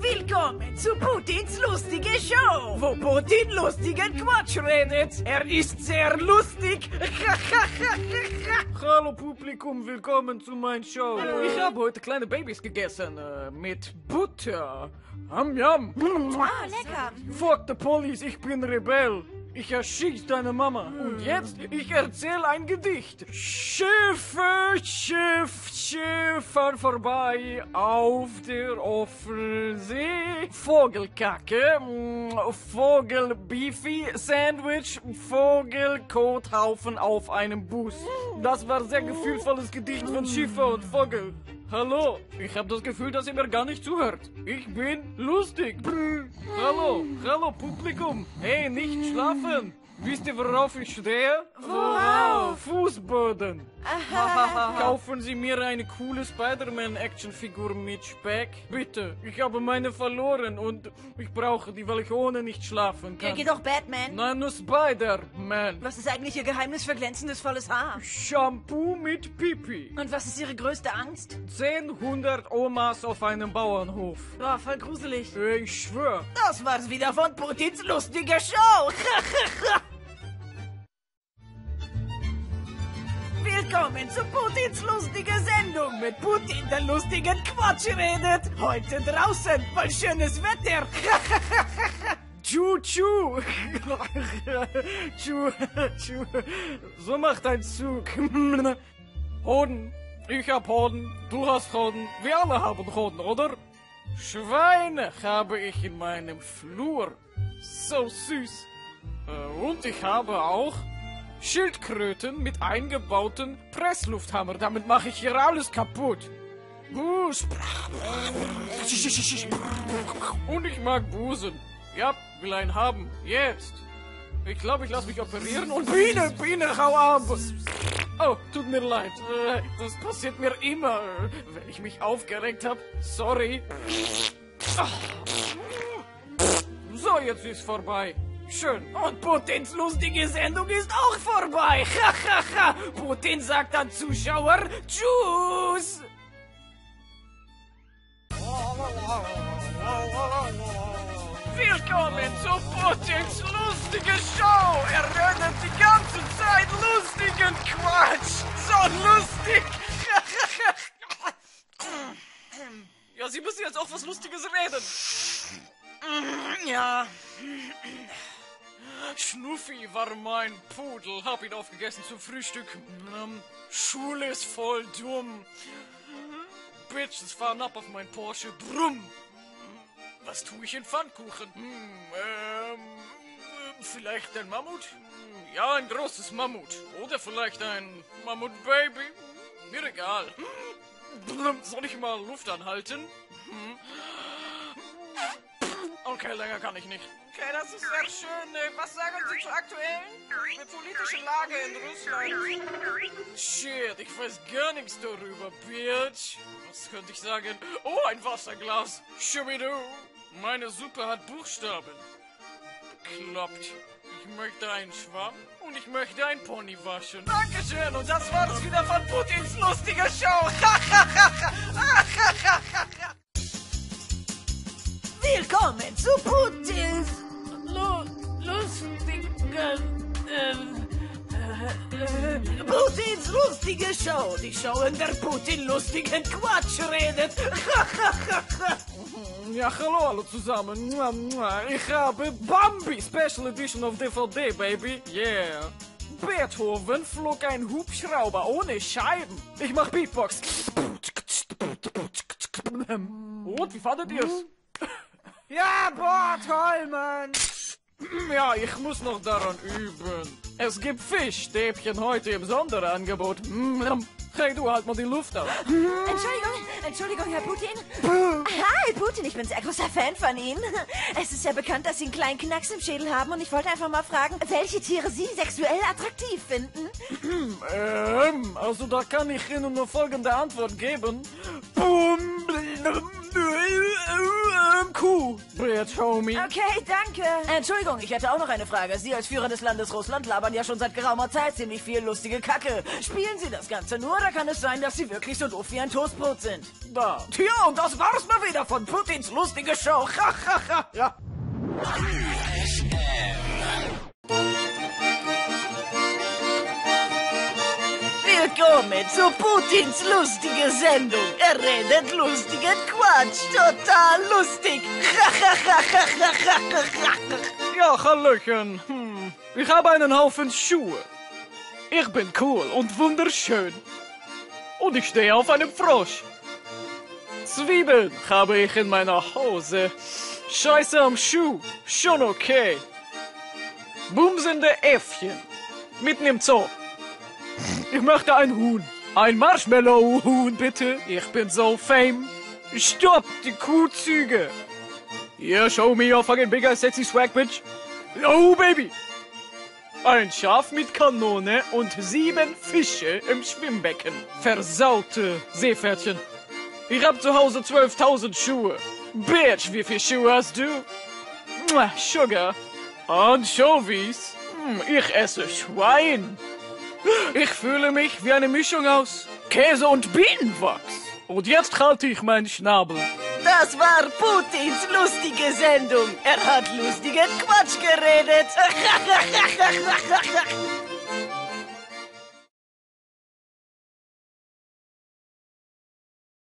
Willkommen zu Putins lustige Show, wo Putin lustigen Quatsch redet. Er ist sehr lustig. Hallo Publikum, willkommen zu meiner Show. Ich habe heute kleine Babys gegessen äh, mit Butter. Ham yam. Ah, lecker. Fuck the police, ich bin Rebell. Ich erschieß deine Mama. Und jetzt, ich erzähle ein Gedicht. Schiffe, Schiff, Schiff fahren vorbei auf der offenen See. Vogelkacke, mm, Vogel Beefy Sandwich, Vogelkothaufen auf einem Bus. Das war sehr gefühlvolles Gedicht von Schiffe und Vogel. Hallo, ich habe das Gefühl, dass ihr mir gar nicht zuhört. Ich bin lustig. Hallo, hallo Publikum. Hey, nicht schlafen. Wisst ihr, worauf ich stehe? Worauf? Fußboden. Kaufen Sie mir eine coole Spider-Man-Actionfigur mit Speck? Bitte, ich habe meine verloren und ich brauche die, weil ich ohne nicht schlafen Ja, kann. geh doch Batman. Nein, nur Spider-Man. Was ist eigentlich Ihr Geheimnis für glänzendes volles Haar? Shampoo mit Pipi. Und was ist Ihre größte Angst? 1000 Omas auf einem Bauernhof. Boah, voll gruselig. Ich schwör. Das war's wieder von Putins lustige Show. Willkommen zu Putins lustige Sendung mit Putin, der lustigen Quatsch redet. Heute draußen, weil schönes Wetter. Tschu, tschu. tschu, tschu. So macht ein Zug. Hoden. Ich hab Hoden. Du hast Hoden. Wir alle haben Hoden, oder? Schweine habe ich in meinem Flur. So süß. Äh, Und ich habe auch Schildkröten mit eingebauten Presslufthammer. Damit mache ich hier alles kaputt. Bus. Und ich mag Busen. Ja, will einen haben. Jetzt. Ich glaube, ich lasse mich operieren und Biene, Biene, hau ab. Oh, tut mir leid. Äh, Das passiert mir immer, wenn ich mich aufgeregt habe. Sorry. Ah. So, jetzt ist vorbei. Schön. Und Putins lustige Sendung ist auch vorbei. Putin sagt an Zuschauer Tschüss. Willkommen zu Putins lustige Show. Er redet die ganze Zeit lustigen Quatsch. So lustig. Ja, Sie müssen jetzt auch was Lustiges reden. Ja, Schnuffi war mein Pudel. Hab ihn aufgegessen zum Frühstück. Ähm, Schule ist voll dumm. Bitches fahren ab auf mein Porsche. Brumm. Was tue ich in Pfannkuchen? Hm, ähm, vielleicht ein Mammut? Hm, Ja, ein großes Mammut. Oder vielleicht ein Mammutbaby. Mir egal. Hm, Soll ich mal Luft anhalten? Hm. Okay, länger kann ich nicht. okay, das ist sehr schön. Äh, Was sagen Sie zur aktuellen äh, politischen Lage in Russland? Shit, ich weiß gar nichts darüber, Bitch. Was könnte ich sagen? Oh, ein Wasserglas. Schubidu. Meine Suppe hat Buchstaben. Klappt. Ich möchte einen Schwamm und ich möchte ein Pony waschen. Dankeschön und das war es wieder von Putins lustiger Show. Willkommen zu Putins lu lustiger ähm, äh, äh, Putins lustige Show. Die Show, in der Putin lustigen Quatsch redet. Ja, hallo alle zusammen. Ich habe Bambi Special Edition auf DVD, baby. Yeah. Beethoven flog ein Hubschrauber ohne Scheiben. Ich mach Beatbox. Und, wie fandet ihr's? Ja, boah, toll, Mann. Ja, ich muss noch daran üben. Es gibt Fischstäbchen heute im Sonderangebot. Hey, du halt mal die Luft an. Entschuldigung, Entschuldigung, Herr Putin. Hi, Putin, ich bin sehr großer Fan von Ihnen. Es ist ja bekannt, dass Sie einen kleinen Knacks im Schädel haben und ich wollte einfach mal fragen, welche Tiere Sie sexuell attraktiv finden. Ähm, also da kann ich Ihnen nur folgende Antwort geben. Bum, ähm, Kuh. jetzt, Homie. Okay, danke. Entschuldigung, ich hätte auch noch eine Frage. Sie als Führer des Landes Russland labern ja schon seit geraumer Zeit ziemlich viel lustige Kacke. Spielen Sie das Ganze nur oder kann es sein, dass Sie wirklich so doof wie ein Toastbrot sind? Da. Tja, und das war's mal wieder von Putins lustige Show. Ha, ha, ha. Ja. Willkommen zu Putins lustige Sendung. Er redet lustigen Quatsch. Total lustig. Ja, Hallöchen. Hm. Ich habe einen Haufen Schuhe. Ich bin cool und wunderschön. Und ich stehe auf einem Frosch. Zwiebeln habe ich in meiner Hose. Scheiße am Schuh. Schon okay. Bumsende Äffchen. Mitten im Zoo. Ich möchte ein Huhn. Ein Marshmallow-Huhn, bitte. Ich bin so fame. Stopp, die Kuhzüge. Yeah, show me your fucking bigger sexy swag, bitch. Oh, baby. Ein Schaf mit Kanone und sieben Fische im Schwimmbecken. Versaute Seepferdchen. Ich hab zu Hause 12.000 Schuhe. Bitch, wie viele Schuhe hast du? Sugar. Anchovies. Hm, ich esse Schwein. Ich fühle mich wie eine Mischung aus Käse und Bienenwachs. Und jetzt halte ich meinen Schnabel. Das war Putins lustige Sendung. Er hat lustigen Quatsch geredet.